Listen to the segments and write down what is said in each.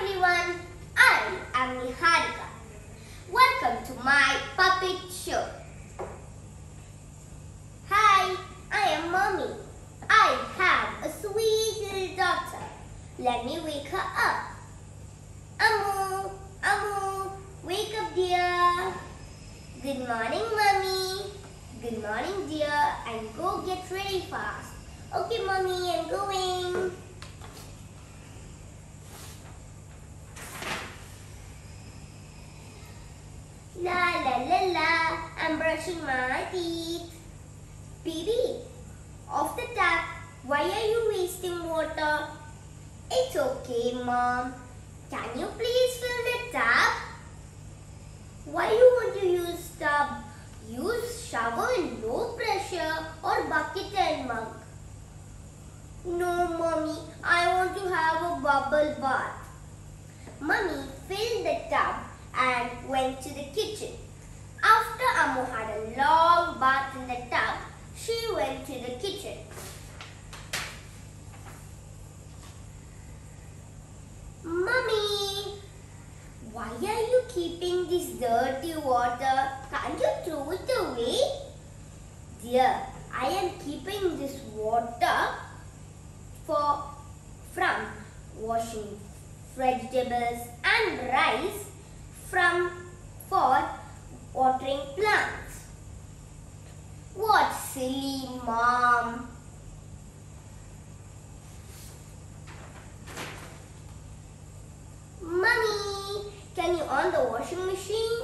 everyone, I am Nihaarika. Welcome to my puppet show. Hi, I am mommy. I have a sweet little daughter. Let me wake her up. Amu, Amu, wake up dear. Good morning mommy. Good morning dear and go get ready fast. Okay mommy, I'm going. La I'm brushing my teeth. Baby, off the tap, why are you wasting water? It's okay, mom. Can you please fill the tap? Why do you want to use tub? Use shower in low pressure or bucket and mug. No, mommy, I want to have a bubble bath. Mummy filled the tub and went to the kitchen. After Amu had a long bath in the tub, she went to the kitchen. Mummy, why are you keeping this dirty water? Can't you throw it away? Dear, I am keeping this water for from washing vegetables and rice from for watering plants. What mom. Mummy, can you on the washing machine?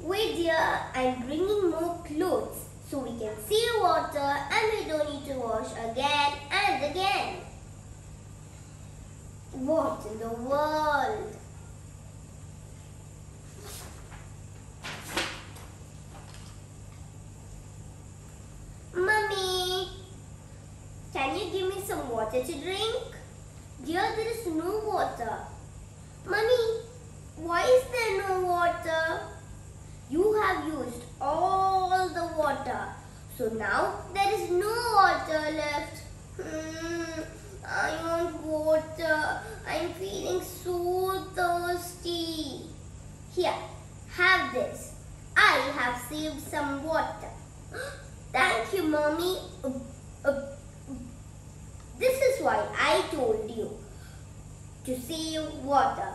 Wait dear, I'm bringing more clothes so we can save water and we don't need to wash again and again. What in the world? Mummy, can you give me some water to drink? Dear, there is no water. Mummy, why is there no water? You have used all the water. So now there is no water left. Hmm, I want water. I'm feeling so thirsty. Here, have this. I have saved some water. Thank you, mommy. Uh, uh, why I told you to save water.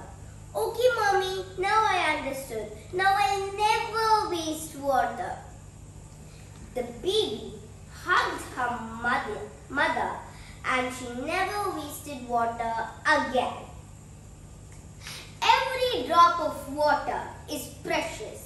Okay, mommy. Now I understood. Now I'll never waste water. The baby hugged her mother, mother and she never wasted water again. Every drop of water is precious.